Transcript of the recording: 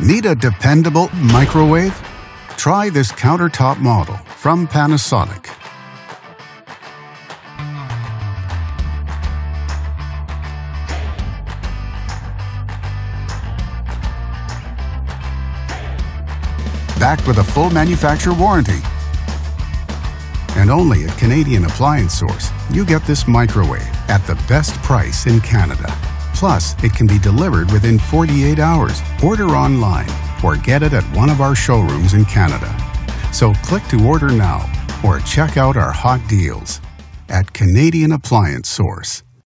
Need a dependable microwave? Try this countertop model from Panasonic. Backed with a full manufacturer warranty. And only at Canadian Appliance Source, you get this microwave at the best price in Canada. Plus, it can be delivered within 48 hours. Order online or get it at one of our showrooms in Canada. So click to order now or check out our hot deals at Canadian Appliance Source.